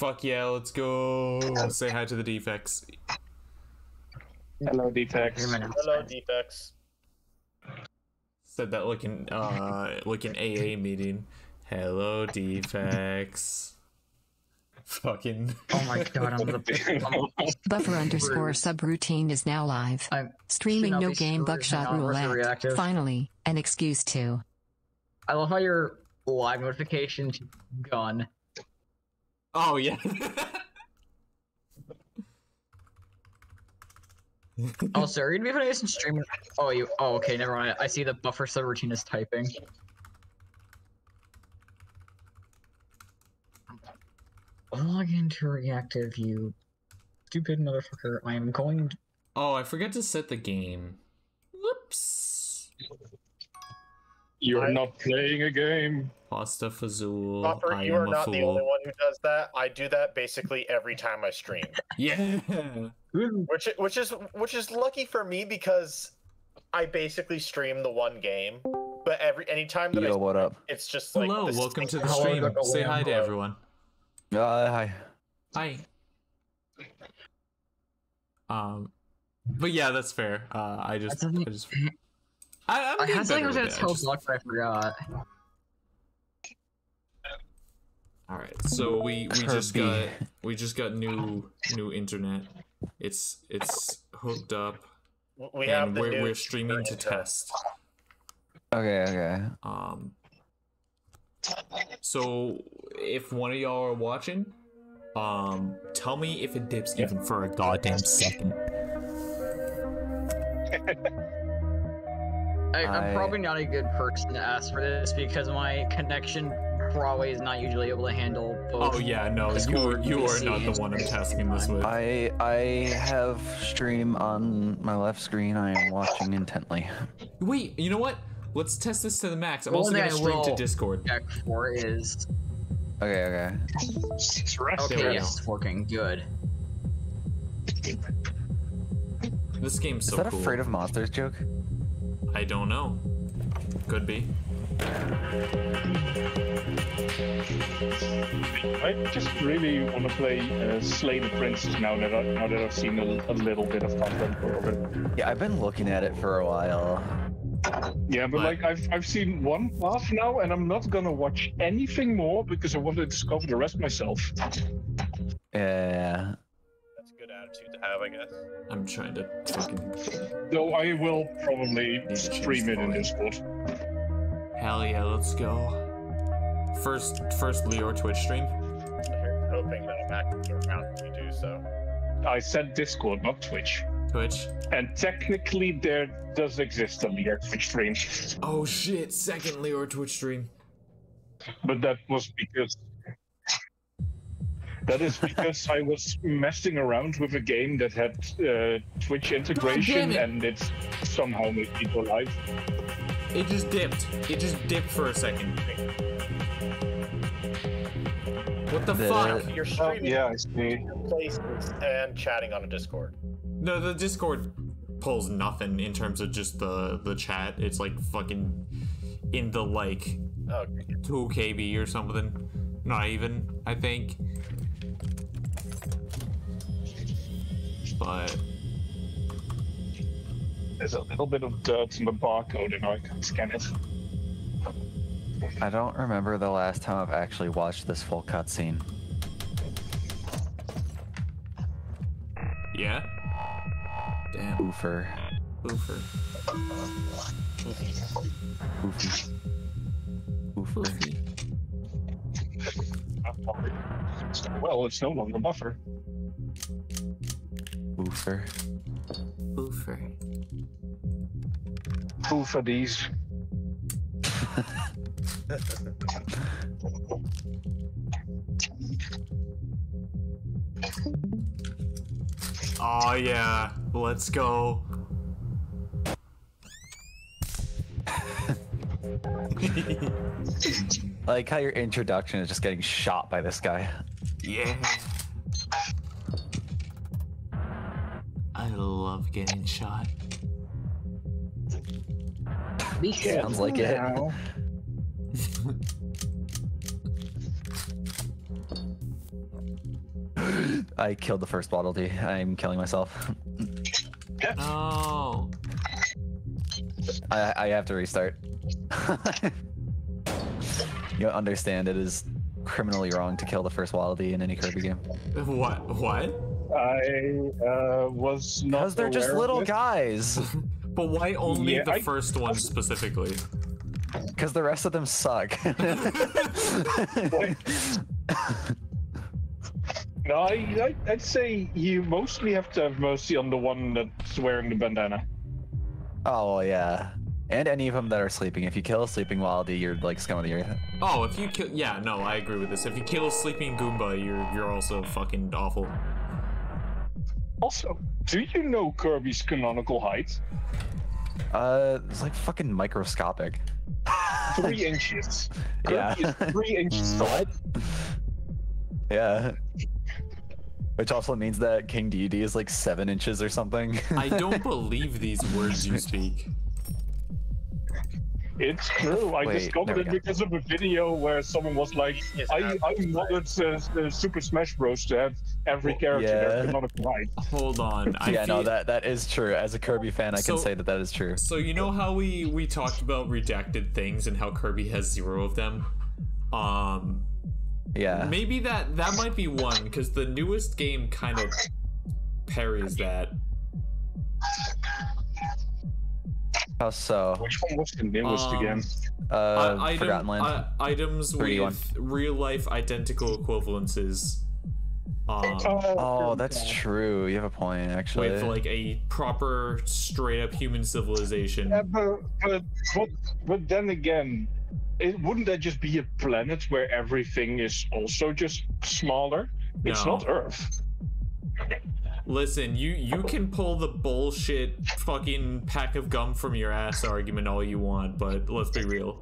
Fuck yeah, let's go. Say hi to the defects. Hello, defects. Hello, defects. Said that like an uh like an AA meeting. Hello, defects. Fucking. Oh my god, I'm the. Buffer underscore subroutine is now live. I'm Streaming no game buckshot not roulette. Finally, an excuse to. I love how your live notifications gone. Oh yeah. Oh, sorry, you're gonna be putting this in streaming. Oh, you. Oh, okay, never mind. I see the buffer subroutine is typing. Log into reactive, you stupid motherfucker. I am going. To... oh, I forgot to set the game. Whoops. You're I- not playing a game. Pasta Fazool. Buffer, I you am are a not fool. the only one who does that. I do that basically every time I stream, Yeah. which which is which is lucky for me because I basically stream the one game, but every anytime that Yo, I, what up? it's just like Hello, welcome to the stream. Dr. Say hi to everyone. Uh, hi. Hi. Um, but yeah, that's fair. Uh, I just, doesn't- I just, I, I'm I had something I was with gonna tell just- Buck, but I forgot. All right, so we we just got we just got new new internet. It's it's hooked up, we and the we're we're streaming to test. Okay, okay. Um, so if one of y'all are watching, um, tell me if it dips even for a goddamn second. I, I'm probably not a good person to ask for this because my connection probably is not usually able to handle both. Oh yeah, no, you Discord, you are not the one I'm Steam testing this with. I I have stream on my left screen. I am watching intently. Wait, you know what? Let's test this to the max. I'm The also gonna stream to Discord. check for is Okay, okay. okay. we Yes, it's working. Good. This game's Is so that cool. afraid of monsters joke? I don't know. Could be. I just really want to play uh, Slay the Princess now that I, now that I've seen a, a little bit of content of it. Yeah, I've been looking at it for a while. Yeah, but But- like I've I've seen one half now, and I'm not gonna watch anything more because I want to discover the rest myself. Yeah. That's a good attitude to have, I guess. I'm trying to fucking. Though I will probably Need to change stream the it in volume. Discord. Hell yeah, let's go. First, first Leo Twitch stream. I'm hoping that I'm active around when we do so. I said Discord, not Twitch. Twitch. And technically, there does exist a Lear Twitch stream, Oh shit! Second Leo Twitch stream. but that was because that is because I was messing around with a game that had uh, Twitch integration, it. and it somehow made me go live. It just dipped. It just dipped for a second. What the Did fuck? it? You're Oh, streaming yeah, I see. places and chatting on a Discord. No, the Discord pulls nothing in terms of just the the chat. It's like fucking in the like Oh, 2 KB or something. Not even, I think. But There's a little bit of dirt in the barcode, and I can scan it. I don't remember the last time I've actually watched this full cutscene. yeah. Damn. Oofer. Oofer. Oofy. Oofer. Oofy. Well, it's no longer buffer. Oofer. Oofer. Who for these? Oh yeah. Let's go. I like how your introduction is just getting shot by this guy. Yeah. I love getting shot. Be Sounds like it. I killed the first Waddle Dee. I'm killing myself. Oh. I, I have to restart. you understand, it is criminally wrong to kill the first Waddle Dee in any Kirby game. What? What? I uh, was not. Because they're just aware of little guys. But why only Yeah, the I- first one specifically? Because the rest of them suck. No, I, I, I'd say you mostly have to have mercy on the one that's wearing the bandana. oh, well, yeah. And any of them that are sleeping. If you kill a sleeping Waddle Dee, you're like scum of the earth. Oh, if you kill, yeah, no, I agree with this. If you kill a sleeping Goomba, you're you're also fucking awful. Also, do you know Kirby's canonical height? Uh, it's like fucking microscopic. Three inches. Kirby Yeah. is three inches tall. Yeah. Which also means that King Dedede is like seven inches or something. I don't believe these words you speak. It's true. I Wait, discovered it go. because of a video where someone was like, Yes, I, I- I wanted uh, uh, Super Smash Bros. to have every character their yeah. canonical height. Hold on. I yeah, no, that that is true. As a Kirby fan, I So- can say that that is true. So you know how we we talked about redacted things and how Kirby has zero of them. Um, Yeah. maybe that that might be one because the newest game kind of parries that. How so? Which one was the newest Um, again? Uh, I- item- Forgotten Land. uh, items 3D with real life identical equivalences. Um, oh, that's true. You have a point, actually. with like a proper straight up human civilization. Yeah, but, but, but, but then again, it, wouldn't that just be a planet where everything is also just smaller? It's No. not Earth. Listen, you you can pull the bullshit fucking pack of gum from your ass argument all you want, but let's be real.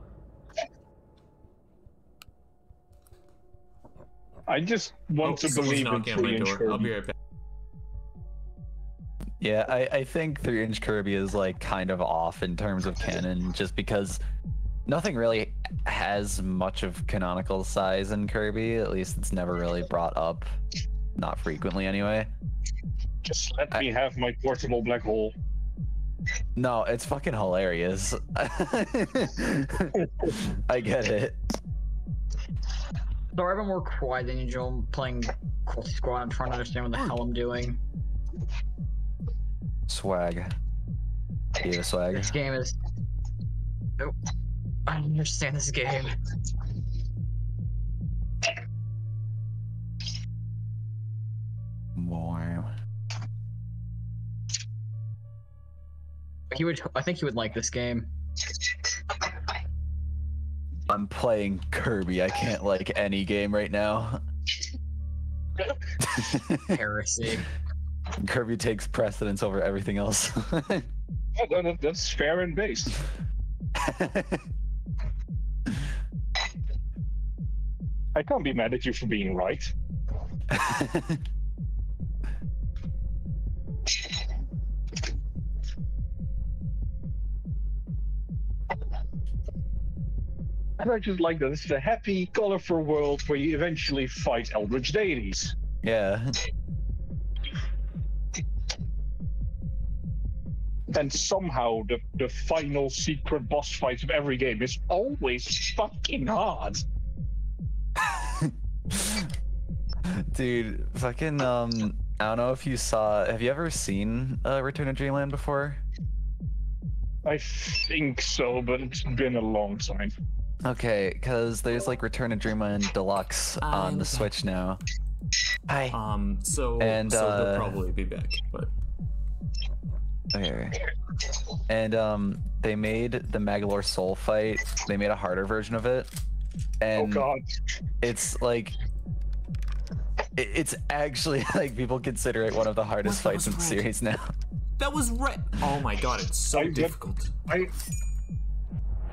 I just want Oh, to believe in knocking my three inch door. I'll be Kirby. right back. Yeah, I, I think three inch Kirby is like kind of off in terms of canon, just because nothing really has much of canonical size in Kirby. At least it's never really brought up, not frequently anyway. Just let I- me have my portable black hole. No, it's fucking hilarious. I get it. So I've been more quiet than usual. I'm playing Quality Squad. I'm trying to understand what the hell I'm doing. Swag. Diva swag. This game is. Oh, I don't understand this game. Wow. He would. I think he would like this game. I'm playing Kirby. I can't like any game right now. Heresy. Kirby takes precedence over everything else. Yeah, that- that's fair and based. I can't be mad at you for being right. And I just like that This is a happy, colorful world where you eventually fight eldritch deities. yeah. And somehow the, the final secret boss fight of every game is always fucking hard. Dude, fucking um I don't know if you saw have you ever seen uh, Return to Dreamland before? I think so, but it's been a long time. Okay, cuz there's like Return to Dreamland Deluxe on I'm the Switch now. Hi. Um, so And, so uh, they'll probably be back, but Okay. And um they made the Magolor Soul fight. They made a harder version of it. Oh And god. it's like it- it's actually like people consider it one of the hardest What fights in the was series now. that was red. Oh my god, it's so I get- difficult. I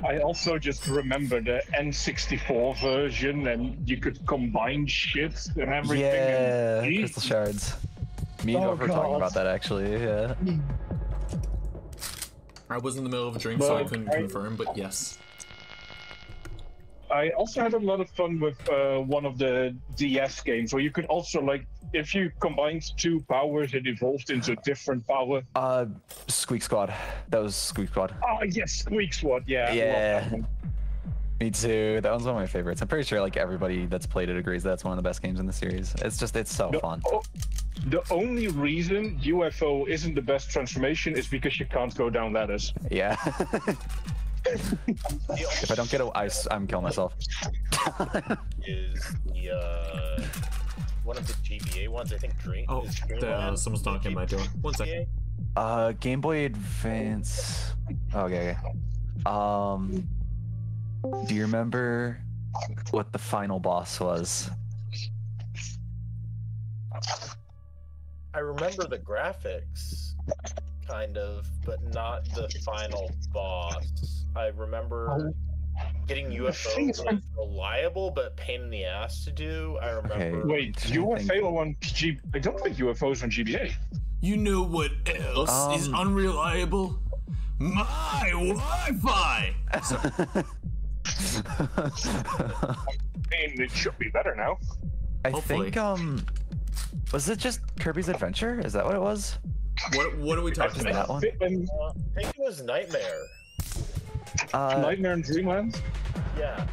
I also just remember the N64 version and you could combine shit and everything. Yeah, and crystal shards. Me and Oh, were talking about that actually. Yeah. I was in the middle of a drink, so I couldn't I- confirm, but yes. I also had a lot of fun with uh, one of the DS games where you could also like if you combined two powers, it evolved into a different power. Uh, Squeak Squad. That was Squeak Squad. Oh yes, Squeak Squad. Yeah. Yeah. Me too. That one's one of my favorites. I'm pretty sure like everybody that's played it agrees that's one of the best games in the series. It's just it's so The, fun. o- the only reason UFO isn't the best transformation is because you can't go down ladders. Yeah. if I don't get a, I, am killing myself. Is the uh, one of the GBA ones? I think Dream. Oh, is the, uh, someone's knocking at my door. One GBA? second. Uh, Game Boy Advance. Okay. okay. Um, do you remember what the final boss was? I remember the graphics, kind of, but not the final boss. I remember getting UFO think was I'm- reliable, but pain in the ass to do. I remember. Okay. Wait, trying to think. UFO on G? I don't think UFOs on GBA. You know what else is Um, unreliable? My Wi-Fi. I mean, it should be better now. I Hopefully. think um, was it just Kirby's Adventure? Is that what it was? What what are we talking Is about? that one? Uh, I think it was Nightmare. Uh, Nightmare in Dreamland. Yeah.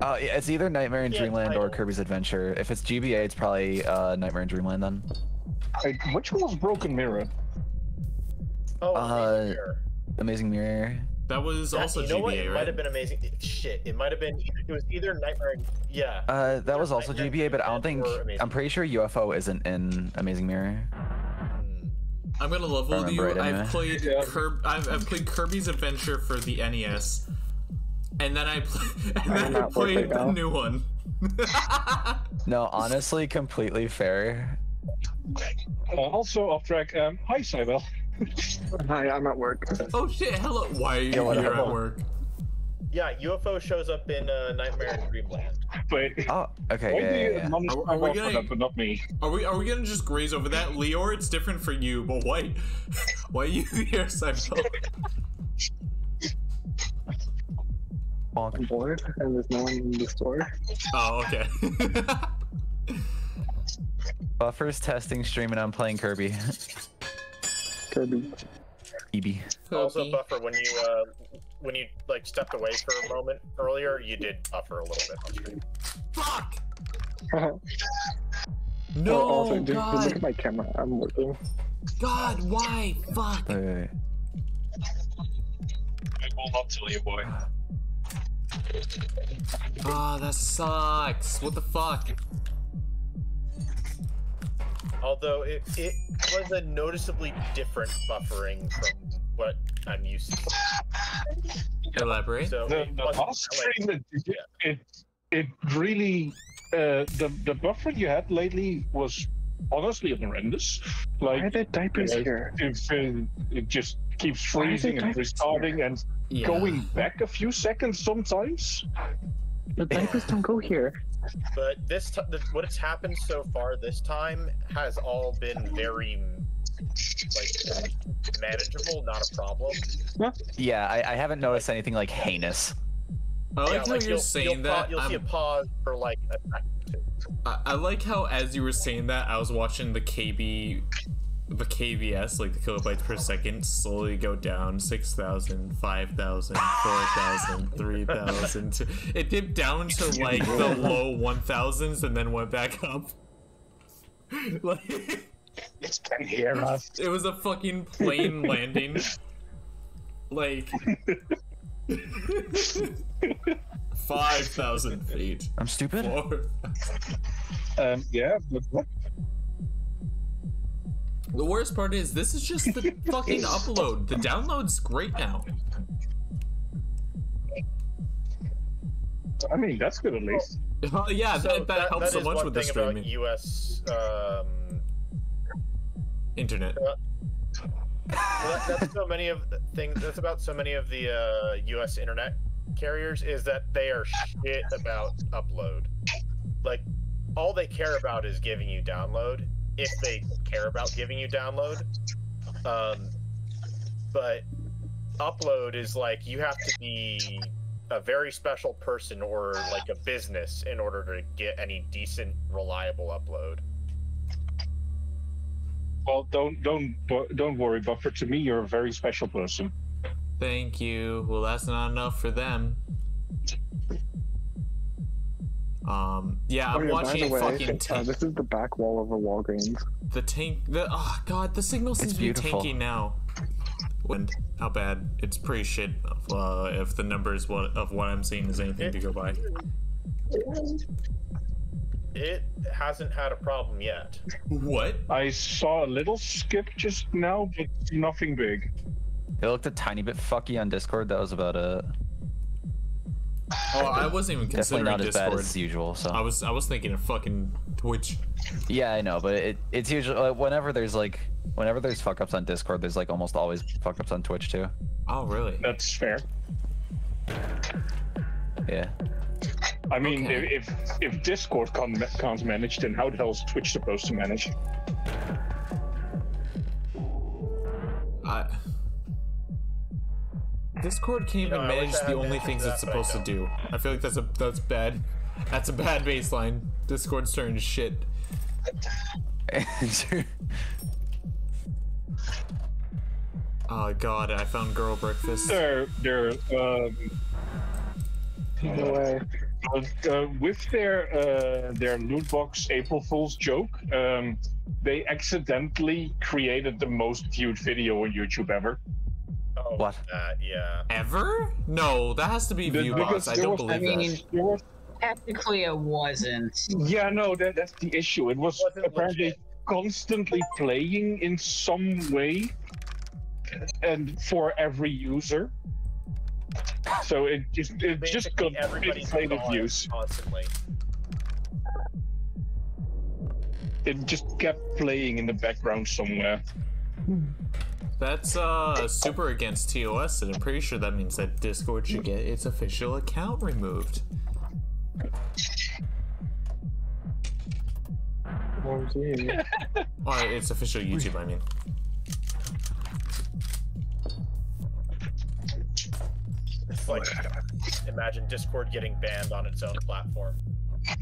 uh, yeah, it's either Nightmare in Yeah, Dreamland or. Kirby's Adventure. If it's GBA, it's probably uh, Nightmare in Dreamland then. Like, which one was Broken Mirror? Oh, Uh, Nightmare. Amazing Mirror. That was That- also you know what? GBA, It might have been amazing. Shit, it might have been. It was either Nightmare. Yeah. Uh, that was also Nightmare GBA, but I don't think. I'm pretty sure UFO isn't in Amazing Mirror. I'm gonna level with you. remember I've anyway. played Yeah. Kirb- I've, I've played Kirby's Adventure for the NES, and then I play- and then I not played the new one. No, honestly, completely fair. Uh, also off track. Um, hi, Cybel. Hi, I'm at work. oh shit! Hello. Why are you Yeah, here at work? Yeah, UFO shows up in uh, Nightmare in Dreamland. Wait, Oh, okay. why Yeah, yeah, yeah. Are- are we Cybel for getting- that, but not me? Are we are we gonna just graze over that, Leor? It's different for you, but why? Why are you here, Cypher? Bonk. I'm bored, and there's no one in the store. Oh, okay. Buffer's testing stream and I'm playing Kirby. Kirby. EB. Also, buffer when you uh, when you like stepped away for a moment earlier, you did buffer a little bit on screen. Fuck! Oh, No, also, just, just God, look at my camera. I'm working. God, why? Fuck! Wait, wait, wait. I will not tell you, boy. Ah, that sucks. What the fuck? Although it, it was a noticeably different buffering from what I'm used to. Elaborate. So The, it the wasn't like- stream, it, it, it really, uh, the, the buffer you had lately was honestly horrendous. Why Like, are there diapers uh, here? if uh, it just keeps Why are there freezing and diapers restarting and Yeah. going back a few seconds sometimes. The diapers don't go here. But this t- the, what has happened so far this time has all been very like manageable, not a problem. Yeah, I, I haven't noticed anything like heinous. I like yeah, how like you're you'll, saying you'll that. Pa- you'll see a I'm- pause for like a I, I like how as you were saying that, I was watching the KB, the KVS, like the kilobytes per second, slowly go down 6,000, 5,000, 4,000, 3,000. to- It dipped down to like the low 1,000s and then went back up. like, It can hear us. it was a fucking plane landing. Like, 5,000 feet. I'm stupid. Four. Um, yeah, but what? The worst part is this is just the fucking upload. The download's great now. I mean, that's good at least. Uh, yeah, So that, that, helps so much one with the thing about streaming U.S. Um, internet. well, that, that's so many of the things. That's about so many of the uh, U.S. internet carriers is that they are shit about upload. Like, all they care about is giving you download. If they care about giving you download, um, but upload is like you have to be a very special person or like a business in order to get any decent, reliable upload. Well, don't don't don't worry, Buffer. To me, you're a very special person. Thank you. Well, that's not enough for them. Um, yeah, Oh, I'm yeah, watching the a way, fucking uh, this is the back wall of a Walgreens. The tank. The oh god, the signal seems to be beautiful. tanky now. And how bad? It's pretty shit. Uh, if the numbers what of what I'm seeing is anything to go by. It hasn't had a problem yet. What? I saw a little skip just now, but nothing big. It looked a tiny bit fucky on Discord. That was about it. Oh, I wasn't even Definitely considering not as Discord. bad as usual. So I was I was thinking of fucking Twitch. yeah, I know, but it, it's usually uh, whenever there's like whenever there's fuck ups on Discord, there's like almost always fuck ups on Twitch too. Oh really? That's fair. Yeah. I mean, Okay. if if if Discord can't, can't manage, then how the hell is Twitch supposed to manage? I. Discord can't even know, I wish manage the only things it's supposed to don't. I feel like that's a that's bad. That's a bad baseline. Discord's turning to shit. Oh god, I found girl breakfast. They're they're um, No way. uh, uh, with their uh, their loot box April Fool's joke. Um, they accidentally created the most viewed video on YouTube ever. Oh, What? That, yeah. Ever? No, that has to be The- view because box. I don't was- believe I mean- that. There was, Technically, it wasn't. yeah, no, that, that's the issue. It was Wasn't apparently legit. constantly playing in some way, and for every user. So it just it just got Basically, everybody inflated views. constantly. It just kept playing in the background somewhere. That's uh super against TOS, and I'm pretty sure that means that Discord should get its official account removed. Oh, gee. Or its official YouTube, I mean. It's like imagine Discord getting banned on its own platform.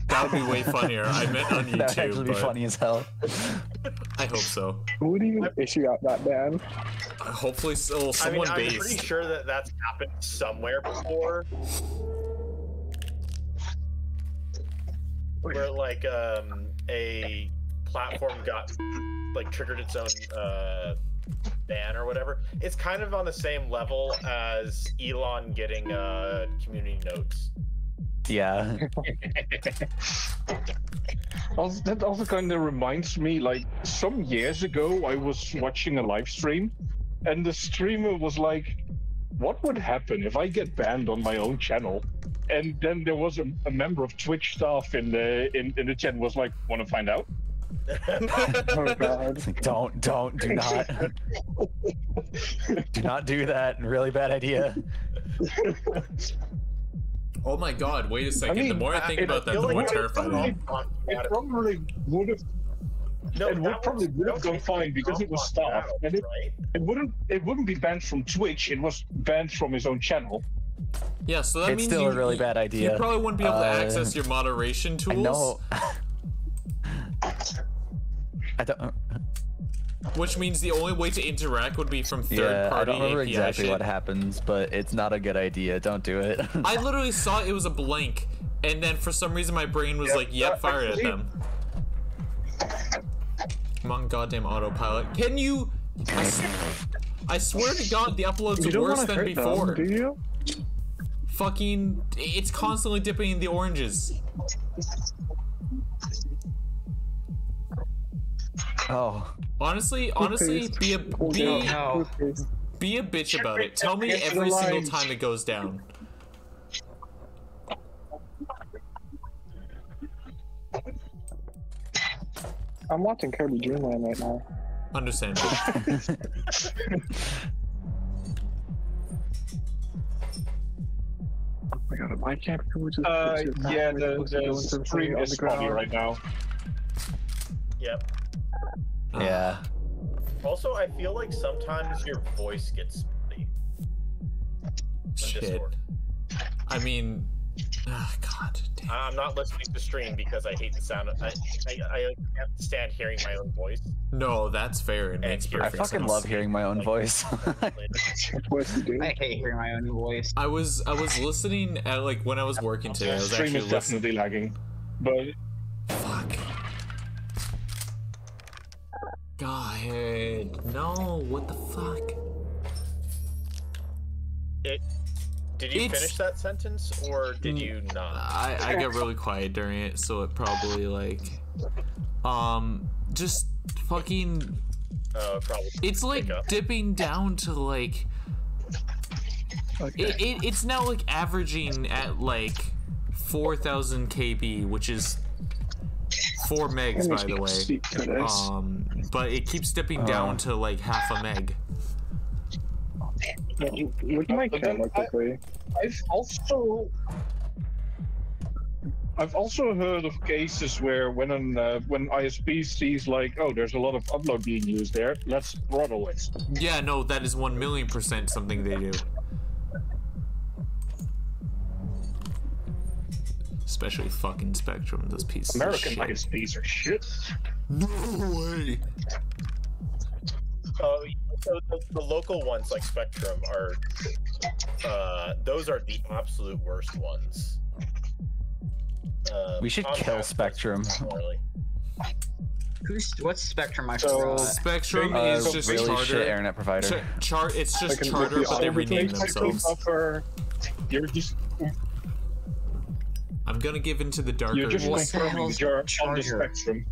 That would be way funnier. I meant on that would actually be but funny as hell. I hope so. Who would even issue out that ban? Hopefully, so, well, I mean, someone I'm based. pretty sure that that's happened somewhere before. Where like um a platform got like triggered its own uh ban or whatever. It's kind of on the same level as Elon getting uh community notes. Yeah. Also, that also kind of reminds me, like some years ago, I was watching a live stream, and the streamer was like, "What would happen if I get banned on my own channel?" And then there was a, a member of Twitch staff in the in, in the chat was like, "Want to find out?" Oh god. don't, don't, do not. do not do that. Really bad idea. Oh my god, wait a second. the mean, more I think I- about that, the feel more terrifying. terrified I. It probably would have No, It would probably would have gone fine because it was Elon staff, Musk, and it- right? it wouldn't it wouldn't be banned from Twitch. It was banned from his own channel. Yeah, so that It's means still you, a really bad idea. You probably wouldn't be able to Uh, access your moderation tools. No. I don't. Which means the only way to interact would be from third Yeah, I party don't remember API exactly shit. what happens, but it's not a good idea. Don't do it. I literally saw it was a blank, and then for some reason my brain was Yeah, like, "Yep, fire it at actually- them." Come on, goddamn autopilot! Can you? I, s- I swear to God, the uploads You are don't worse want to than hurt before. them, do you? Fucking, it's constantly dipping in the oranges. Oh, Honestly, honestly, be a be no. Be a bitch about it. Tell me Get to the every single time it goes down. I'm watching Kirby Dreamland right now. Understandable. Oh my god, why can't just Uh, yeah, the, supposed to go the the stream fucking is spotty underground. right now. Yep. Yeah. Also, I feel like sometimes your voice gets spotty Shit. Discord. I mean, ah, God damn. I'm not listening to stream because I hate the sound. Of, I, I I can't stand hearing my own voice. No, that's fair. It makes here- I fucking sense. love hearing my own voice. What's he doing? I hate hearing my own voice. I was I was listening at like when I was working today. I The was stream actually is listening. definitely lagging. But Fuck. God, no! What the fuck? It, Did you It's- finish that sentence or did you not? I I get really quiet during it, so it probably like, um, just fucking. Uh, probably. It's like dipping down to like. Okay. It, it, it's now like averaging at like 4,000 KB, which is four megs, by the way. Speak for this. Um, but it keeps dipping down to like half a meg. Look at my But then camera I- quickly. I've also I've also heard of cases where when an uh, when ISP sees like, oh, there's a lot of upload being used there, let's throttle it. Yeah, no, that is one million percent something they do. Especially fucking Spectrum, those pieces. American of shit. ISPs are shit. No way. Oh, so the, the local ones like Spectrum are, uh, those are the absolute worst ones. Uh, We should kill Spectrum. similarly. Who's what's Spectrum? I So- Spectrum Uh, is just really charter. shit internet provider. Ch- chart. It's just Like, charter, with but they auto rename themselves. Buffer, you're just I'm gonna give into the darker. you're just What the confirming you're on the Charger? spectrum.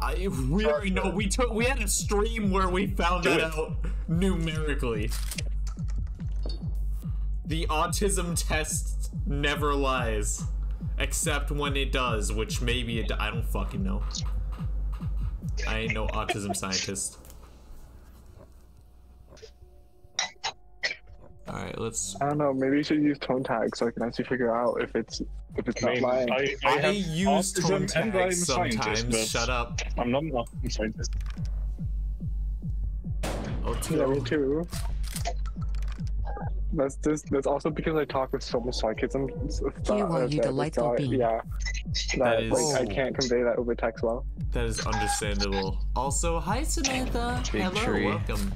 I we already know. We took. We had a stream where we found Do that it. out numerically. The autism test never lies, except when it does, which maybe it. I don't fucking know. I ain't no autism scientist. All right, let's. I don't know. Maybe you should use tone tags so I can actually figure out if it's if it's I not mean, lying. I, I, I have use autism tone and I'm tags sometimes. Shut up. I'm not an autism scientist. Oh, Yeah, me two. too. That's just that's also because I talk with so much sarcasm. You are, you delightful being. Yeah. That That, is- like I can't convey that over text well. That is understandable. Also, hi Samantha. Big Hello, tree. welcome.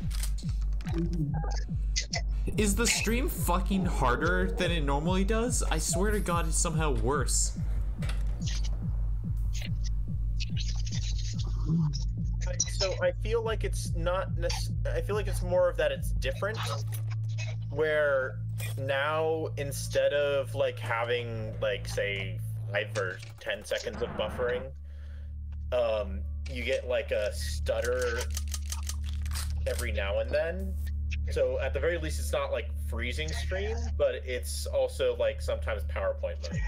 Is the stream fucking harder than it normally does? I swear to God, it's somehow worse. So I feel like it's not. I feel like it's more of that. It's different. Where now instead of like having like say five or ten seconds of buffering, um, you get like a stutter every now and then. So at the very least, it's not like freezing stream, but it's also like sometimes PowerPoint mode.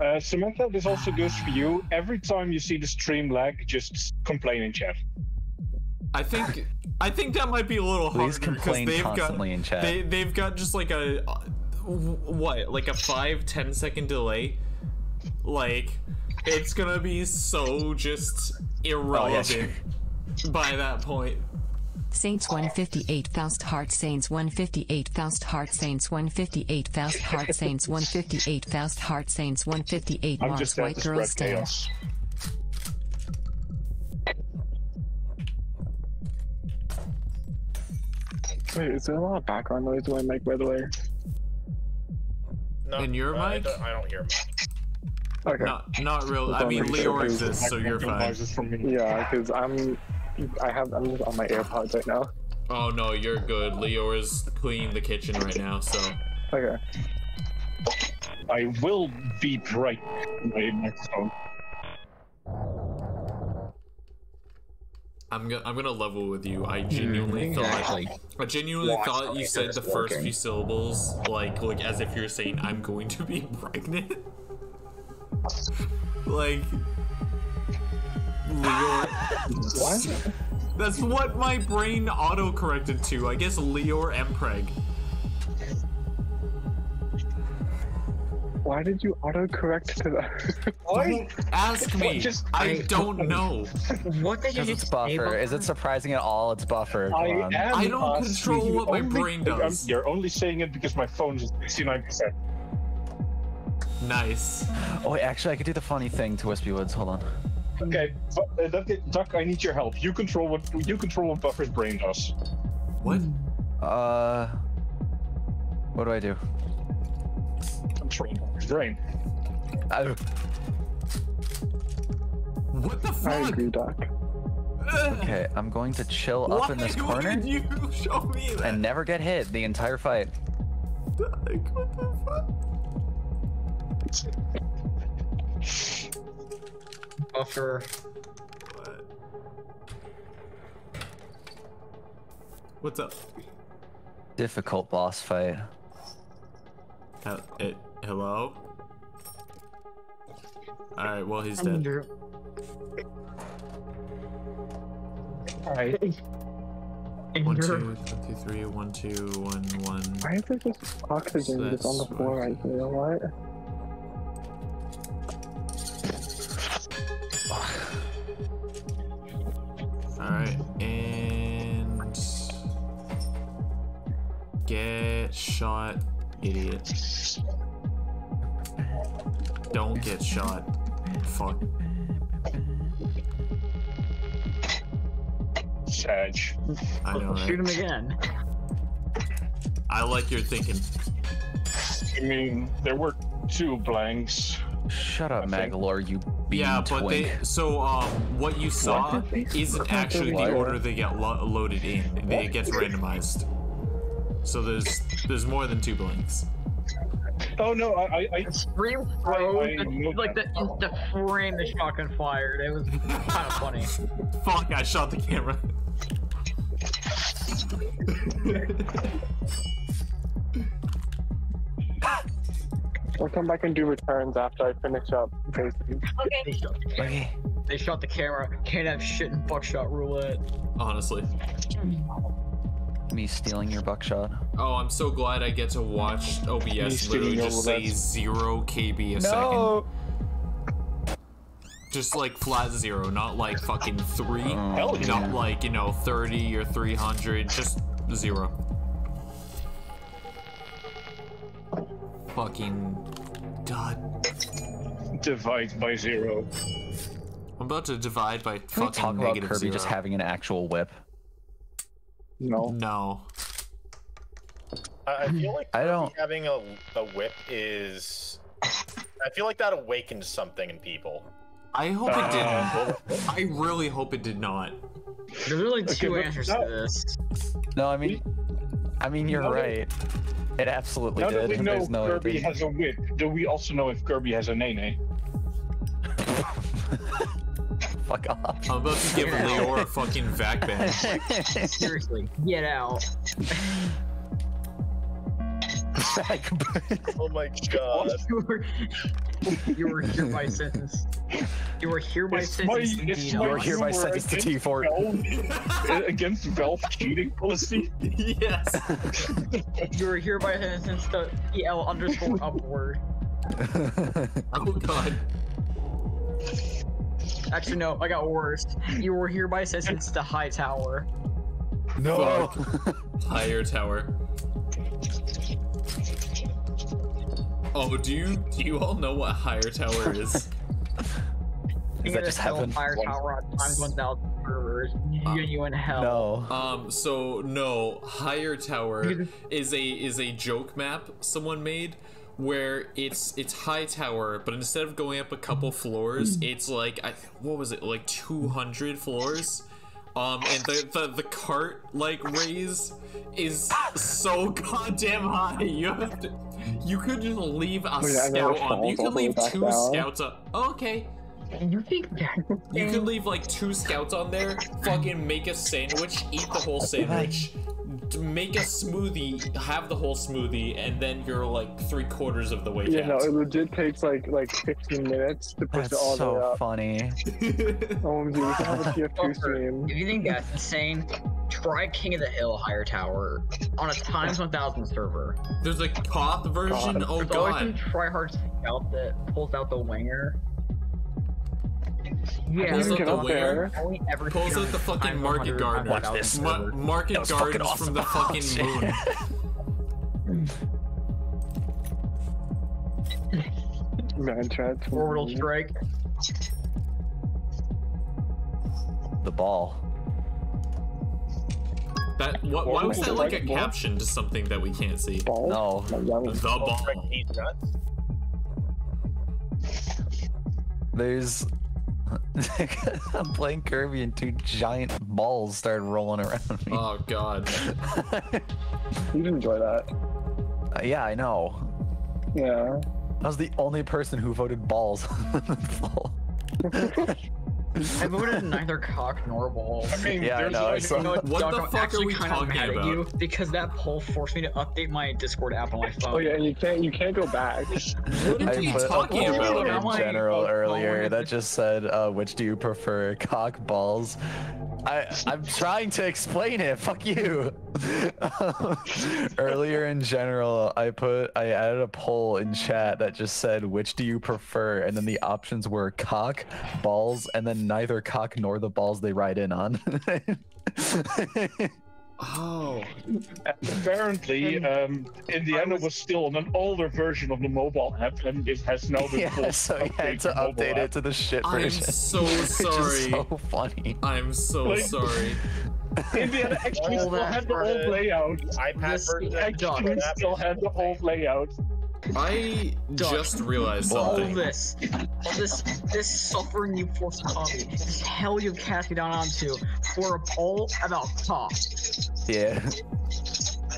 Uh, Samantha, this also goes for you. Every time you see the stream lag, just complain in chat. I think I think that might be a little Please harder because they've got in chat. they they've got just like a what like a five ten second delay. Like it's gonna be so just irrelevant sure. by that point. Saints 158 Faust Heart Saints 158 Faust Heart Saints 158 Faust Heart Saints 158 Faust Heart Saints 158 I'm Mars just there White to Girl spread Stare. chaos. Wait, is there a lot of background noise in my mic, by the way? No, In your I mic? don't, I don't hear much. Okay. Not not real. I mean, make Leor exists, so you're fine. noises from me. Yeah, because I'm, I have, I'm just on my AirPods right now. Oh no, you're good. Leo is cleaning the kitchen right now, so Okay. I will be bright in my microphone. I'm gonna I'm gonna level with you. I genuinely hmm. thought Actually, I genuinely watch thought you said is the first few syllables like like as if you're saying I'm going to be pregnant. like Leor. What? That's what my brain auto corrected to. I guess Leor Mpreg. Why did you autocorrect to that? Don't ask me. Just- I don't know. what did you it's buffer. Is it surprising at all? It's buffer. I am I don't asking control you what my only- brain does. I'm- You're only saying it because my phone is 69%. Nice. Oh, wait, actually, I could do the funny thing to Whispy Woods. Hold on. Okay, but, uh, Duck, Duck, I need your help. You control what you control what Buffer's brain does. What? Uh, what do I do? Control Buffer's brain. I, What the fuck? I fuck? agree, Doc. okay, I'm going to chill Why up in this corner you show me that? and never get hit the entire fight. Like, what the fuck? Buffer. What? What's up? Difficult boss fight. Hel- it, hello? Alright, well, he's dead. Alright. One, two, one, two, three, one, two, one, one. Why is there just oxygen just on the floor right here? What? Alright, and. Get shot, idiot. Don't get shot. Fuck. Sag. I know, Shoot him again. I like your thinking. I mean, there were two blanks. Shut up, I think- Magolor, you bean Yeah, but twink. they. So, um, what you saw did they isn't actually the order they get lo- loaded in. They, it gets randomized. So there's there's more than two blanks. Oh no, I, I, I Scream I- I froze, like the, that. the frame the shotgun fired. It was kind of funny. Fuck! I shot the camera. I'll come back and do returns after I finish up, basically. They shot, Okay. they shot the camera. Can't have shit in buckshot roulette. Honestly. Me stealing your buckshot. Oh, I'm so glad I get to watch OBS literally just say zero KB a No. second. Just like flat zero, not like fucking three. Oh, Hell yeah. Not like, you know, 30 or 300, just zero. Fucking. God. divide by zero. I'm about to divide by Can we fucking talk about Kirby zero. just having an actual whip? No. No. I I feel like I don't- having a, a whip is. I feel like that awakened something in people. I hope it Uh, didn't. I really hope it did not. There's really two but answers now- to this. No, I mean, I mean you're Now right. It absolutely Now that did. we know There's no Kirby other- has a whip, do we also know if Kirby has a nene? Fuck off. I'm about to give Leora a fucking vac ban. Seriously, get out. Oh my god. You were, you were hereby sentenced. You were hereby It's my, sentenced. to it's my you were hereby humor sentenced to against T4. Valve- against Valve cheating policy. yes. You were hereby sentenced to EL underscore upward. Oh god. Actually, no, I got worse. You were hereby sentenced to high tower. no. Higher tower. Oh, do you do you all know what higher tower is? King that just hell, heaven? Fire tower on times 1000 servers. Genuine hell. no. Um, so no, higher tower is a is a joke map someone made where it's it's high tower, but instead of going up a couple floors, it's like I what was it like two hundred floors. Um, and the, the the cart like raise is so goddamn high. You have to, you could just leave a scout on. You could all the way leave two down. scouts up. Okay, You think that? you could leave like two scouts on there, fucking make a sandwich, eat the whole sandwich, make a smoothie, have the whole smoothie, and then you're like three quarters of the way Yeah, no, it legit takes like like 15 minutes to push That's it all the way so up. funny. Oh, OMG, we can have a TF2 stream. If you think that's insane, try King of the Hill Higher Tower on a times 1000 server. There's a Koth version. God. Oh There's always some god. tryhard scout that pulls out the winger. Yeah, Pulls out the up winger. there. only ever Pulls out the fucking times market 100 gardener. Watch this. Ma- market That gardens awesome. from the fucking shit. moon. Man chat. Orbital strike. The ball. That what, why was that like a caption to something that we can't see? Ball? No. Like, that was- The ball. Strike he's nuts. There's. I'm playing Kirby and two giant balls started rolling around me. Oh god. You'd enjoy that. Uh, yeah, I know. Yeah. I was the only person who voted balls. Ball. I voted neither cock nor ball. I mean, Yeah, I there's know, I like- saw- You know what, What the fuck are actually we kind of talking mad at about? you because that poll forced me to update my Discord app on my phone. Oh yeah, and you can't you can't go back. What are I you put talking a poll about? in Like, general oh, earlier oh, that just said, uh, which do you prefer, cock balls? I I'm trying to explain it. Fuck you. earlier in general, I put I added a poll in chat that just said, which do you prefer? And then the options were cock, balls, and then neither cock nor the balls they ride in on. Oh. Apparently, um, Indiana was still on an older version of the mobile app, and it has now been yeah, full so he had to update app. it to the shit version. I'm version. so which is sorry. so funny. I'm so Like- sorry. Indiana actually still that had the for old layout. iPad This- version. Actually, still is had the old layout. I Doc, just realized something. all this, all this, this suffering you forced upon me, this hell you've cast me down onto, for a poll about cock. Yeah.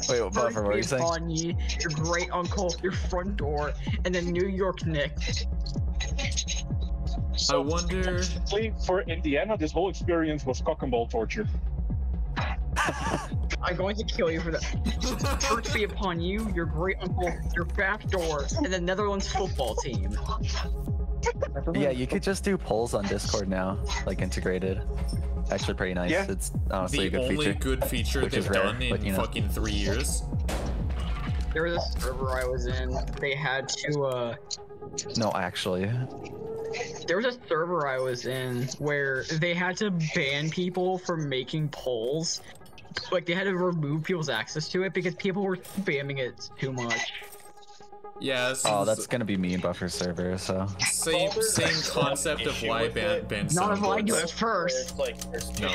Wait, what, Buffer, what were you First saying? on you, your great uncle, your front door, and then New York Nick. I wonder. For Indiana, this whole experience was cock and ball torture. I'm going to kill you for that. First be upon you, your great uncle, your back door, and the Netherlands football team. Yeah, you could just do polls on Discord now, like integrated. Actually, pretty nice. Yeah. It's honestly The a good only feature. good feature Which they've rare, done in but, you know. fucking three years. There was a server I was in. They had to, uh, No, actually. there was a server I was in where they had to ban people from making polls. Like they had to remove people's access to it because people were spamming it too much. Yeah, Oh, that's gonna be me and Buffer server, so. same same concept of why with ban ban Not if I do it first. Like No.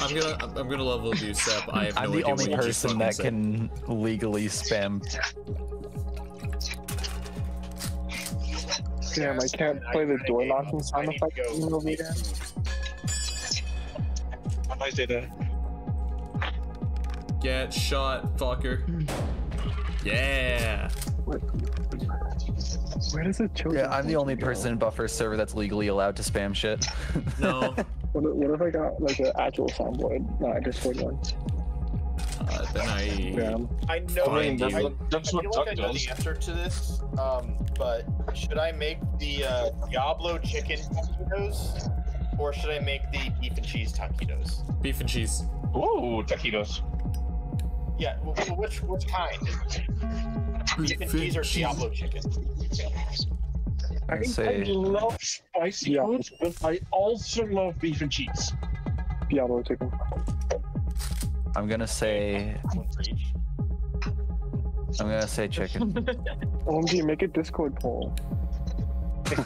I'm gonna I'm- I'm gonna level with you, Sep. I have no I'm the idea only what you just person that said. can legally spam. Damn, I can't play the door knocking sound effect over again. I did. Get shot, fucker. Yeah. Where does it chosen? Yeah, I'm the only person in Buffer server that's legally allowed to spam shit. No. What if, what if I got like an actual soundboard, not a Discord one? Uh, then I. Yeah. I know. I mean, I, that's I, what- that's I feel like I know does. the answer to this, um, but should I make the uh, Diablo chicken taquitos, or should I make the beef and cheese taquitos? Beef and cheese. Ooh, taquitos. Yeah, w- w- which which kind? Beef and cheese or Diablo chicken? I I say. love spicy Yeah. food, but I also love beef and cheese. Diablo chicken. I'm gonna say. One for each. I'm gonna say chicken. OMG, make a Discord poll.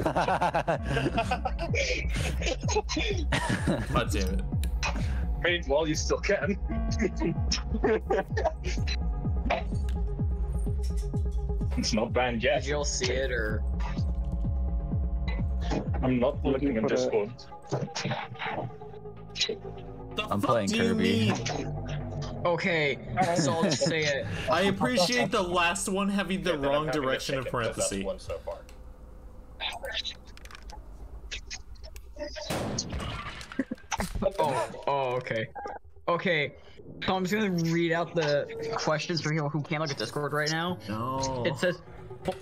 God damn it. I mean, well, you still can. it's not banned yet. Did you all see it or? I'm not looking in Put a- Discord. The I'm fuck playing do you Kirby. mean? Okay, so I'll just say it. I appreciate the last one having the Yeah, wrong direction of chicken, 'cause parenthesis. so far. Oh, oh, okay. Okay, so I'm just gonna read out the questions for people who can't look at Discord right now. No. It says,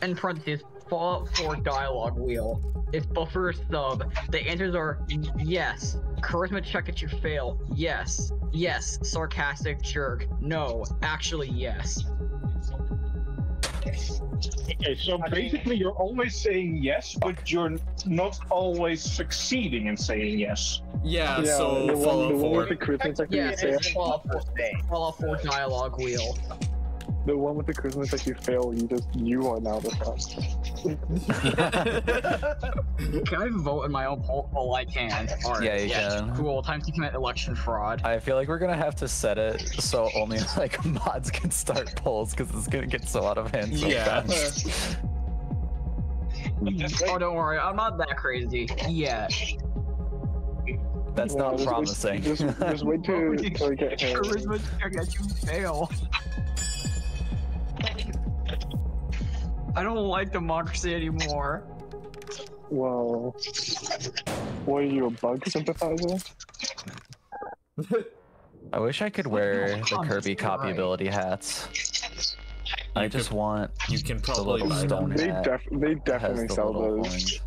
in parentheses, Fallout 4 dialogue wheel. It's buffer sub. The answers are yes. Charisma check that you fail. Yes. Yes. Sarcastic jerk. No. Actually, yes. Okay, so I mean- basically, you're always saying yes, but you're not always succeeding in saying yes. yeah, yeah, so the one, Fallout the one 4. with the charisma check Yeah, that you it's fail. Fallout 4, Fallout 4 dialogue wheel. The one with the Christmas that you fail, you just you are now the fraud. Can I vote in my own poll? Oh, I can. Alright, Yeah, you can. Cool. Time to commit election fraud. I feel like we're gonna have to set it so only like mods can start polls because it's gonna get so out of hand. So Yeah. fast. Oh, don't worry. I'm not that crazy yet. That's Yeah, not just wait- promising. Just, just wait till, till we get him. Charisma check that you fail. I don't like democracy anymore. Whoa. What are you, a bug sympathizer? I wish I could wear oh, the Kirby just copy right. ability hats. I just could- want You can the probably little buy stone them. They, hat def- they definitely the sell those. coins.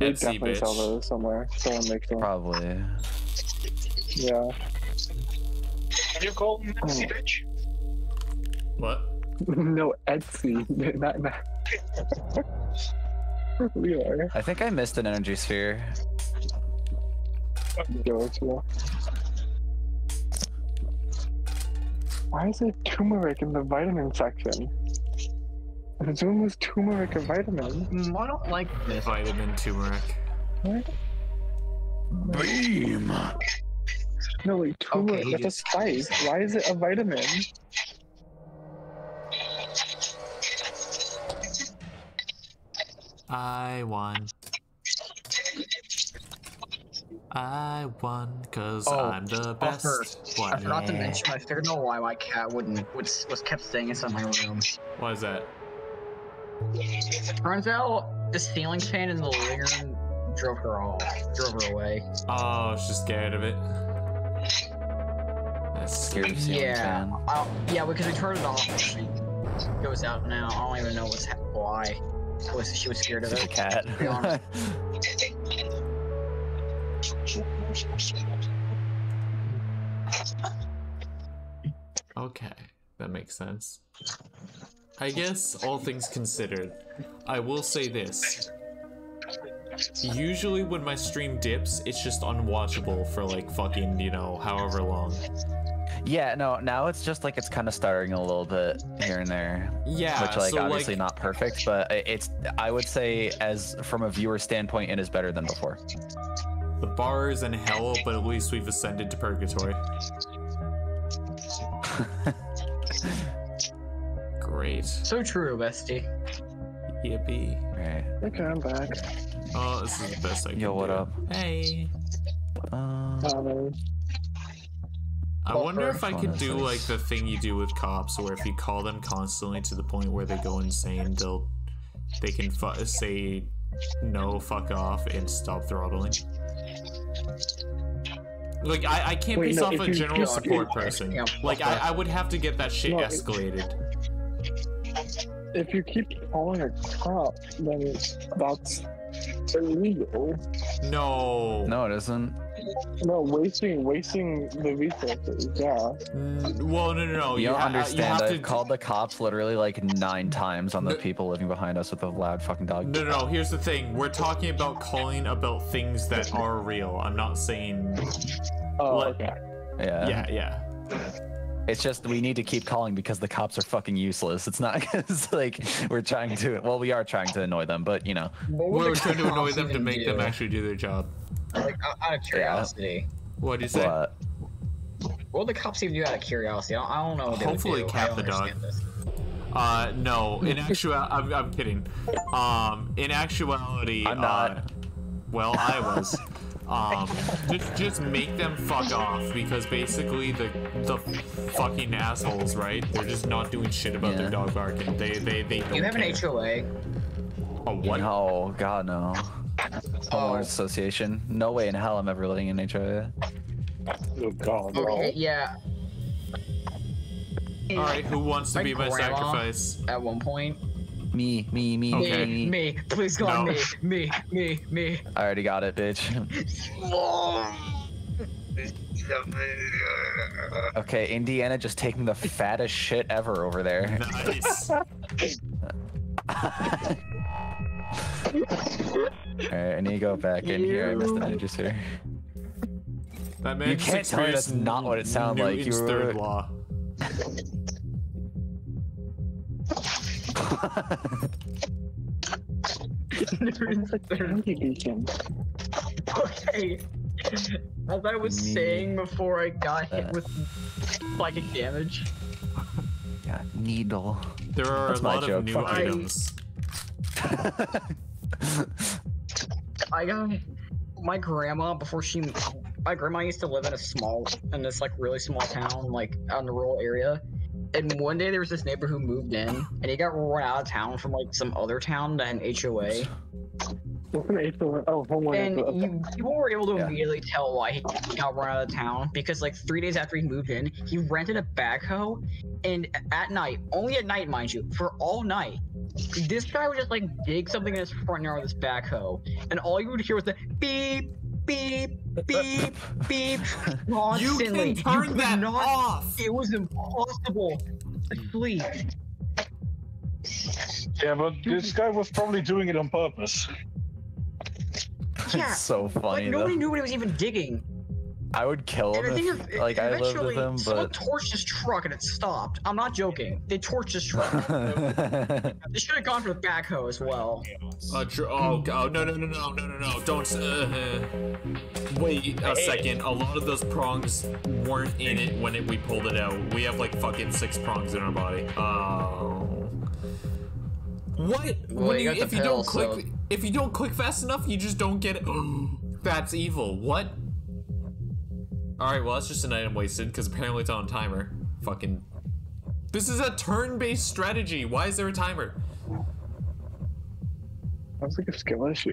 They Etsy, definitely sell those somewhere. Someone makes them. Probably. Yeah. You call me Etsy bitch? What? no, Etsy. not, not. Leroy. I think I missed an energy sphere. Yo, it's. Why is there turmeric in the vitamin section? Zoom was turmeric a vitamin. Mm, I don't like this. Vitamin turmeric. What? Beam. No, wait, turmeric, Okay, that's a spice. Why is it a vitamin? I won. I won because Oh, I'm the best. first, What? I forgot to mention. I figured out why my cat wouldn't was, was kept staying inside my room. Why is that? Turns out the ceiling fan in the living room drove her off, drove her away. Oh, she's scared of it. That's scary of ceiling Yeah, fan. I yeah, because we turned it off. She goes out now. I don't even know what's hap- why. Was she was scared of She's a it? cat. be honest. Okay, that makes sense. I guess all things considered, I will say this. Usually when my stream dips, it's just unwatchable for like fucking, you know, however long. Yeah, no, now it's just like it's kind of stuttering a little bit here and there. Yeah, which like so obviously like, not perfect, but it's I would say as from a viewer standpoint, it is better than before. the bar is in hell, but at least we've ascended to purgatory. Great. So true, bestie. Yippee. Right. Okay, I'm back. Oh, this is the best I can Yo, what do. up? Hey. Uh, Um, I wonder if I could do this. like the thing you do with cops, where if you call them constantly to the point where they go insane, they'll they can fu- say no, fuck off, and stop throttling. Like I, I can't Wait, piece no, off a general if- support if- person. yeah, Like I, I would have to get that shit No, escalated. if you keep calling a cop, then it's, that's illegal. No. no, it isn't. No, wasting wasting the resources. Yeah. Mm, Well, no, no, no. you don't ha- understand. You have I've to called the cops literally like nine times on the No- people living behind us with a loud fucking dog. No, no, no. Here's the thing. We're talking about calling about things that are real. I'm not saying. Oh, Like- okay. Yeah. Yeah, yeah. It's just we need to keep calling because the cops are fucking useless. It's not because like we're trying to. Well, we are trying to annoy them, but you know. What We're trying to annoy them to even make them actually do their job. Like, out- out of curiosity. What do you say? What? What the cops even do out of curiosity? I don't, I don't know what they would Hopefully do. cap the dog. this. Uh, no. In actuality, I'm, I'm kidding. Um, in actuality, I'm not. Uh, well, I was. Um, just just make them fuck off because basically the the fucking assholes, right? They're just not doing shit about their dog barking. They they they don't You have an. HOA. A what? No, God no. Oh, Homeowners Association. No way in hell I'm ever living in HOA. Oh God. okay, yeah. All right, who wants to My be my sacrifice? At one point. Me, me, me, Okay. Me, me. me, please go on me, me, me, me. I already got it, bitch. Oh. okay, Indiana just taking the fattest shit ever over there. Nice. Alright, I need to go back in here. I missed the energy sphere. That man You can't tell me that's not what it sounded like. Newton's You third law. It's a okay. As I was Me. saying before I got hit Uh. with psychic damage, Yeah, needle. There are That's a my lot joke, of new fuck items. I got my grandma before she. My grandma used to live in a small, in this like really small town, like out in the rural area. And one day there was this neighbor who moved in, and he got run out of town from like some other town that had an HOA. What's an eighth of Oh, homework. And you, people were able to Yeah. immediately tell why he got run out of town because like three days after he moved in, he rented a backhoe, and at night, only at night, mind you, for all night, this guy would just like dig something in his front yard with this backhoe, and all you would hear was the beep, beep, beep, beep constantly. You can turn could that not- off. It was impossible to sleep. Yeah, but this guy was probably doing it on purpose. Yeah, It's so Like funny nobody though. knew what he was even digging. I would kill And him the thing if, is, like I lived with eventually, him, someone but. torched his truck and it stopped. I'm not joking. They torched his truck. they should have gone for the backhoe as well. Uh, dr- oh, g- oh, no, no, no, no, no, no, no, don't. Uh, wait a second. A lot of those prongs weren't in it when it, we pulled it out. We have like fucking six prongs in our body. Oh. What? Well, When you you- if the you don't click, so- if you don't click fast enough, you just don't get it. That's evil. What? All right, well that's just an item wasted because apparently it's on timer. Fucking. This is a turn-based strategy. Why is there a timer? Sounds like a skill issue.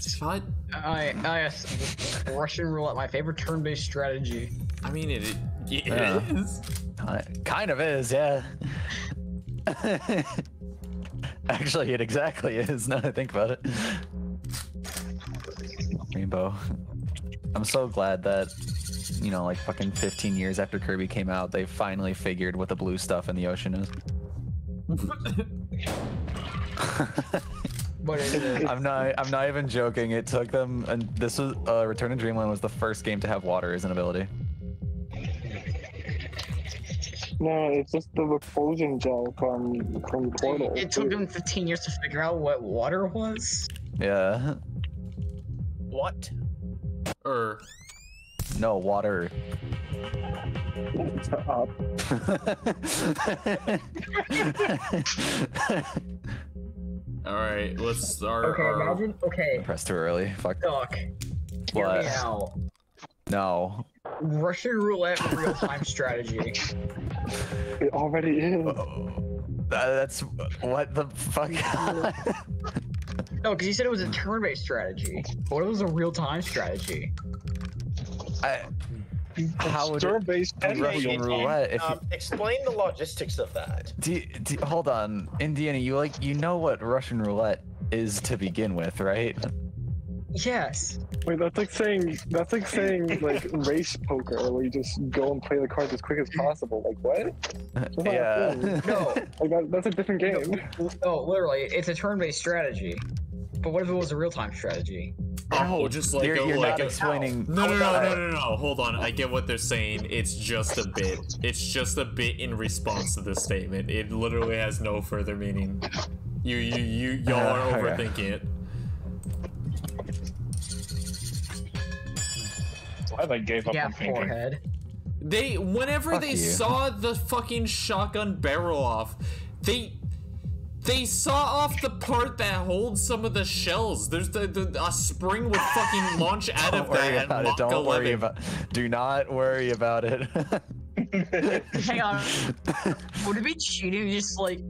Shut. I, I yes, Russian roulette, my favorite turn-based strategy. I mean, it, it, it Yeah. is. Ki- kind of is, yeah. Actually, it exactly is. Now that I think about it. Rainbow. I'm so glad that, you know, like fucking 15 years after Kirby came out, they finally figured what the blue stuff in the ocean is. But it is. I'm not. I'm not even joking. It took them, and this was uh, Return to Dream Land was the first game to have water as an ability. No, it's just the repulsion gel from from Portal. It took them 15 years to figure out what water was. Yeah. What? Er. No water. Up. all right, let's start. Okay, our- imagine. Okay, Pressed too early. Fuck. Duck. Hear What? me out. No. Russian roulette real-time strategy. It already is. That- That's what the fuck. No, because you said it was a turn-based strategy. What if it was a real-time strategy? I, how would Turn-based and Russian real-time. roulette? If you, Um, explain the logistics of that. do, you- do, you- hold on, Indiana, you like you know what Russian roulette is to begin with, right? Yes. Wait, that's like saying that's like saying like race poker, where you just go and play the cards as quick as possible. Like what? That's a yeah. No. Like that, that's a different game. No, literally, it's a turn-based strategy. But what if it was a real-time strategy? Oh, just like you're, a, you're like not a- explaining. No, no, no, I- no, no, no. Hold on. I get what they're saying. It's just a bit. It's just a bit in response to this statement. It literally has no further meaning. You, you, you, y'all are Uh, overthinking it. Why they gave up Yeah, on thinking. forehead. They, whenever Fuck they you. saw the fucking shotgun barrel off, they, they saw off the part that holds some of the shells. There's the, the a spring would fucking launch out Don't of worry that about it. Don't worry 11. about. Do not worry about it. Hang on. Would it be cheating to just like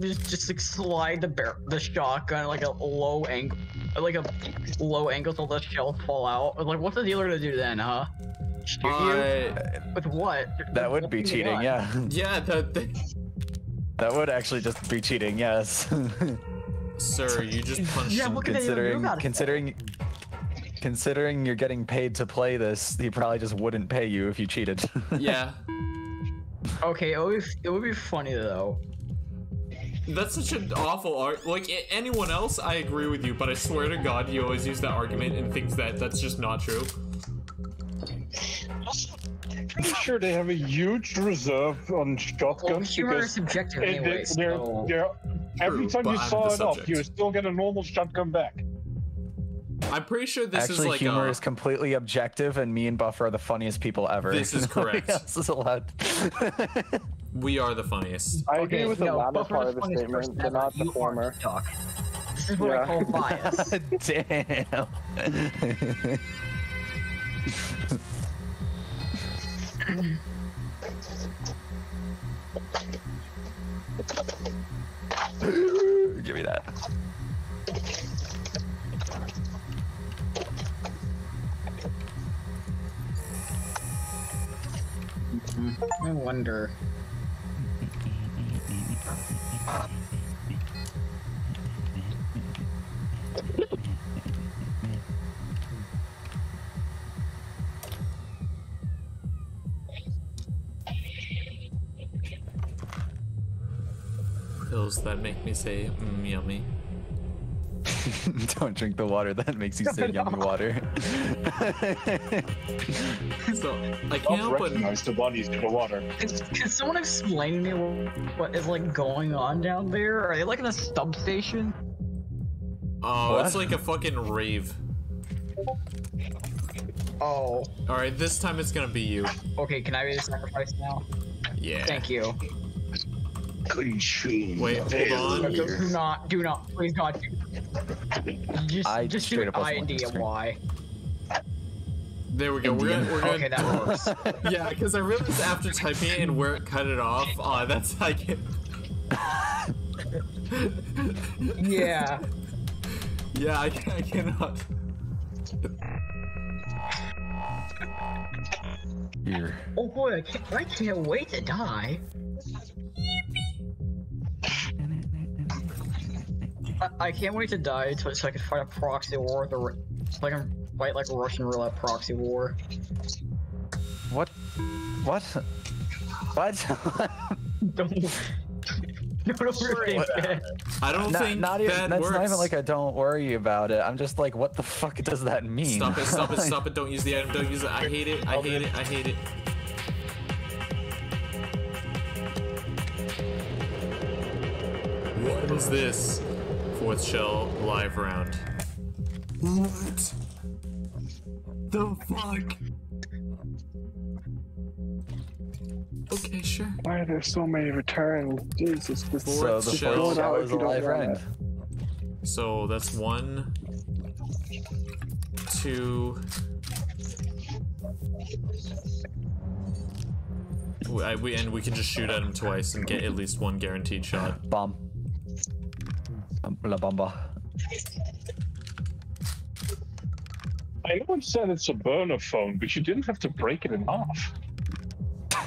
just, just like slide the bear the shotgun at, like a low angle like a low angle so the shells fall out? Like what's the dealer gonna do then, huh? Shoot you? Uh, With what? that would be cheating. Yeah. yeah, that, that, That would actually just be cheating. Yes. sir, you just punched Yeah, him. what could they do considering considering considering you're getting paid to play this, he probably just wouldn't pay you if you cheated. Yeah. Okay, it would, be, it would be funny though. That's such an awful art. Like anyone else, I agree with you, but I swear to God, you always use that argument and thinks that that's just not true. I'm pretty sure they have a huge reserve on shotguns humor is because subjective it- anyway, they- they're, so... they're, every True, time but you I'm saw the it up, subject. you still get a normal shotgun back. I'm pretty sure this Actually, is like humor a, is completely objective, and me and Buffer are the funniest people ever. This is correct. This is allowed. we are the funniest. I Okay, agree with the no, latter Buffer part is of the funniest statement, but not the former. stuck. This is what I call bias. Damn. Give me that. I wonder. Pills that make me say mm, yummy. Don't drink the water that makes you say yummy water. So I can't help but recognize the bodies in the water. Can, can someone explain to me what is like going on down there? Are they like in a substation? oh, it's like a fucking rave. Oh, All right, this time it's gonna be you. okay. Can I be the sacrifice now? Yeah. Thank you. Wait, hold on. Do, do not, do not, please God. do- Just, I just straight do up wasn't I looking D and Y. There we go. We're gonna, we're gonna. Okay, that works. Yeah, because I realized after typing it and where it cut it off, uh, that's like can. yeah. Yeah, I, I cannot. Here. Oh boy, I can't, I can't wait to die. I, I can't wait to die so, so I can fight a proxy war. The, Ru- so I can fight like a Russian roulette proxy war. What? What? What? Don't. Don't overthink What? it. I don't not, think not that even, that's works. not even like a don't worry about it. I'm just like, what the fuck does that mean? Stop it! Stop it! Stop it! Don't use the item. Don't use it. I hate it. I hate it. I hate it. What is this? Fourth shell live round. What? The fuck? Okay, sure. Why are there so many returns? Jesus, this Four- is So the Shell. fourth shell is a live round. So that's one, two. We, I, we, and we can just shoot at him twice and get at least one guaranteed shot. Bomb. La Bomba. I know it said it's a burner phone, but you didn't have to break it in half.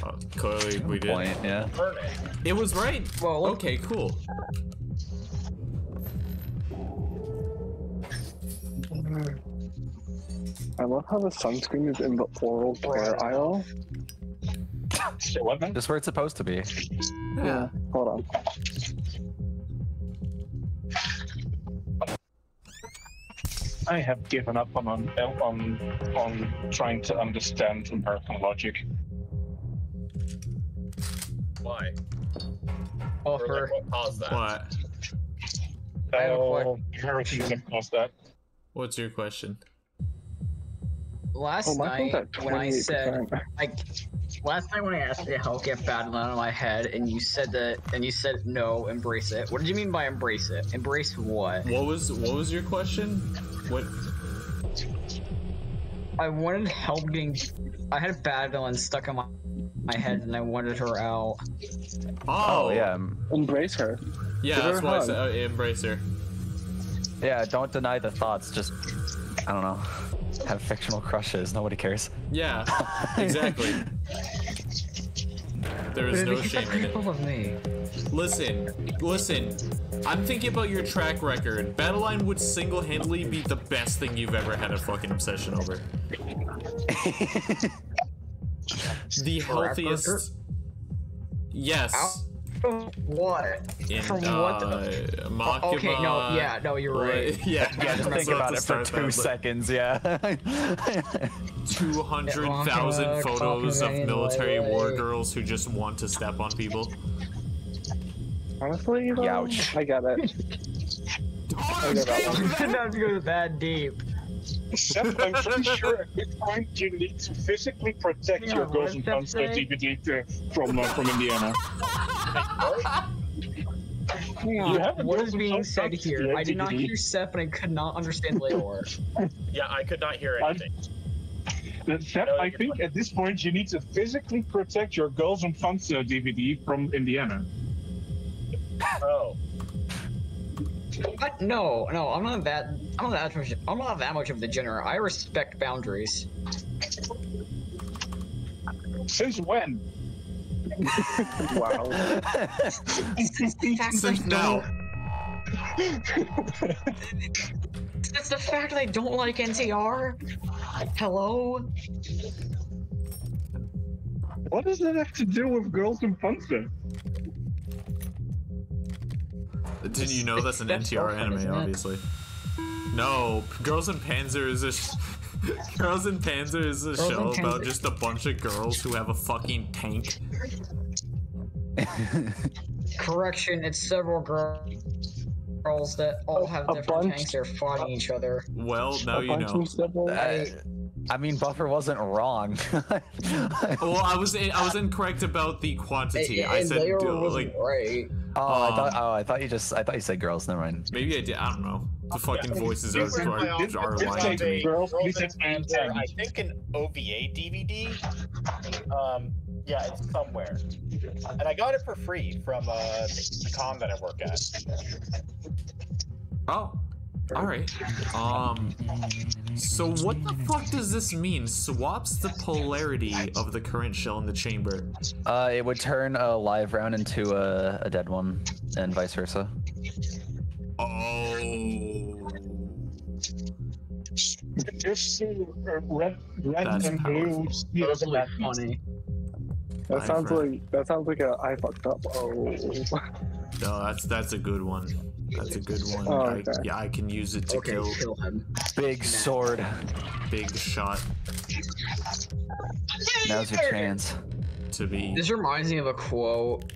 Uh, clearly, we did. Point, yeah. Burn it. It was right. Well, okay, cool. I love how the sunscreen is in the oral care aisle. So what then? Just where it's supposed to be. Yeah. Hold on. I have given up on on on, on trying to understand American logic. Why? Oh, for like, what caused that? What? I have a Oh, Americans have caused that. What's your question? Oh, last my phone's night when I said like last night when I asked you to help get bad out of my head and you said that and you said no, embrace it. What did you mean by embrace it? Embrace what? What was what was your question? What? I wanted help getting. I had a bad villain stuck in my my head and I wanted her out. Oh, Oh, yeah. Embrace her. Yeah, Give that's a why I said uh, embrace her. Yeah, don't deny the thoughts. Just, I don't know. Have fictional crushes. Nobody cares. Yeah, exactly. There is no shame in it. critical of me. Listen, listen. I'm thinking about your track record. Battleline would single-handedly be the best thing you've ever had a fucking obsession over. the healthiest. Yes. Ow. From what? In, From uh, what the- Makima, Oh, okay, no, yeah, no, you're right. Yeah, Yeah, just think about it for start two that, but seconds. Yeah. 200,000 photos of copyright, military war girls who just want to step on people. Honestly, though, Youch. I got it. I get that one. didn't have to go that deep. Except I'm pretty sure at this point you need to physically protect Yeah, your what Girls does and that Guns? DVD from uh, from Indiana. Hang on, have a what Girls is and being said here? I did not hear Seth, and I could not understand Leor. Yeah, I could not hear I'm- anything. Except I think at this point you need to physically protect your Girls and Fans uh, DVD from Indiana. Oh, What? No, no, I'm not that. I'm not that much. I'm not that much of a degenerate. I respect boundaries. Since when? Wow. Since now. It's the fact that I don't like NTR. Hello. What does that have to do with Girls and Fans? then? Didn't you know that's an NTR anime, isn't it? obviously? No, Girls und Panzer is a. Sh- Girls und Panzer is a Girls show about just a bunch of girls who have a fucking tank. Correction. It's several girls. Girls that all have A different bunch- tanks. They're fighting each other. Well, now a you know. of siblings. I mean, Buffer wasn't wrong. Well, I was I was incorrect about the quantity. I and said Leor uh, was like right. oh, I thought. Um, Oh, I thought you just. I thought you said girls. Never mind. maybe I did. I don't know. The fucking voices are This are, are this is lying to me. Girls, Girls please and it's name Panzer, I think an OVA DVD. Um, yeah, it's somewhere, and I got it for free from uh, the con that I work at. Oh. Alright. Um so what the fuck does this mean? Swaps the polarity of the current shell in the chamber. Uh, it would turn a live round into a, a dead one, and vice versa. Oh. Just see uh, red, red That's and blue. powerful. speed That's of really funny. That I've sounds read- like that sounds like a I fucked up. Oh. No, that's that's a good one. That's a good one. Oh, I, yeah, I can use it to Okay, kill kill him. Big sword. big shot Now's your chance. to be This reminds me of a quote.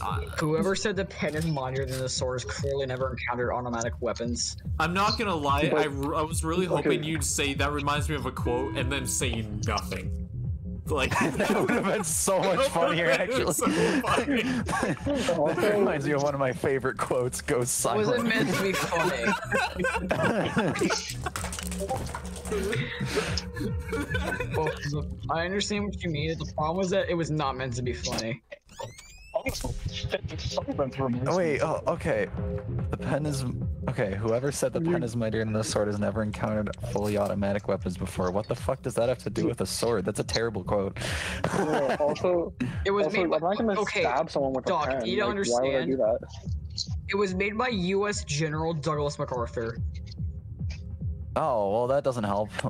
Uh, Whoever said the pen is mightier than the sword has clearly never encountered automatic weapons. I'm not gonna lie, I was really hoping Okay. you'd say that reminds me of a quote and then say nothing. Like that would have been so much funnier, actually. So funny. that reminds me of one of my favorite quotes. Go silent." Was it meant to be funny? Well, I understand what you mean. The problem was that it was not meant to be funny. Also, Solvent Oh, wait, oh, okay. The pen is. Okay, whoever said the pen is mightier than the sword has never encountered fully automatic weapons before. What the fuck does that have to do with a sword? That's a terrible quote. Yeah, also, It was also, made I'm by. not gonna Okay, stab someone with Doc, a pen. you don't like, Why would I do that? it was made by U.S. General Douglas MacArthur. Oh, well, that doesn't help.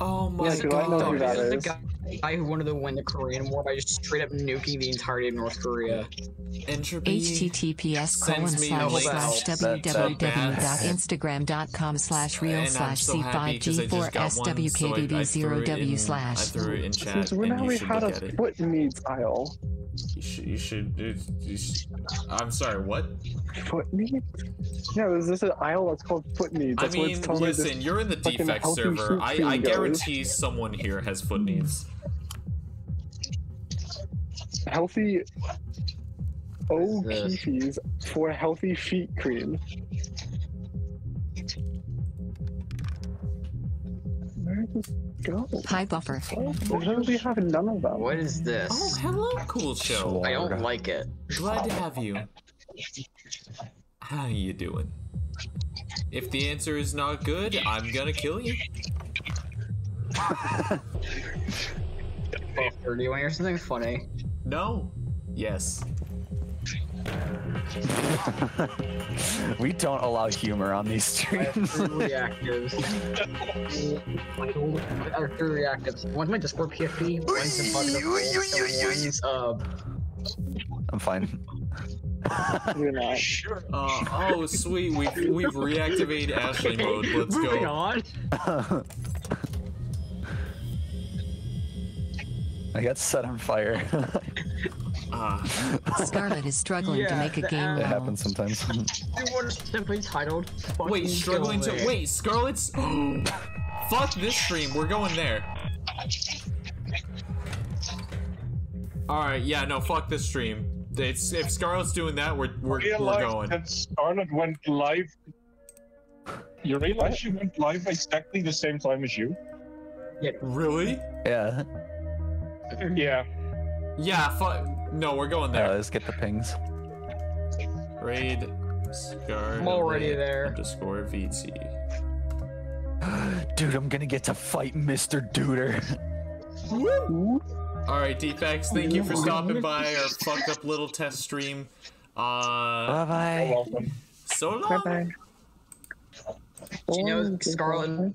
oh my Yeah, 'cause I know god. who that This is is. the guy, guy who wanted to win the Korean War by just straight up nuking the entirety of North Korea. Entropy. https colon slash slash that- that www.instagram.com slash real slash so happy 'cause I just got one, so I- I threw it c5g4swkbb0w in- slash. I threw it in chat, Since when have we should had look a at it. foot needs aisle? You should. You should. You should I'm sorry. What? Foot needs? Yeah, there's this an aisle that's called foot needs. I That's where mean, it's telling me this- listen. You're in the defect server. I, I goes. guarantee someone here has foot needs. healthy O this? fees for healthy feet cream. Go? Hi buffer. Literally have none of them. What is this? Oh, hello, cool show. I don't like it. Glad to have you. How you doing? If the answer is not good, I'm gonna kill you. Or do you want to hear something funny? No. Yes. we don't allow humor on these I have streams. three reactives. I have three reactives. One's my Discord PFP, one's the fucking and one's uh I'm fine. You're not. Sure. Uh, oh, sweet. We've, we've reactivated Ashley mode. Let's moving go. on. I got set on fire. Scarlet is struggling to make a game app- it happens sometimes. The one simply titled wait, struggling to. Wait, Scarlet's. Fuck this stream. We're going there. Alright, yeah, no, fuck this stream. It's, if Scarlet's doing that, we're, we're, we're going. that Scarlet went live. You realize she went live exactly the same time as you? Yeah. Really? yeah. Yeah. Yeah, fuck. No, we're going Uh, there. let's get the pings. Raid Scarlet I'm already there. underscore VT. Dude, I'm gonna get to fight Mr. Duder. Alright, Defects, thank you for stopping by our fucked up little test stream. Uh, bye bye. welcome. so Bye long. bye. Do you know Scarlet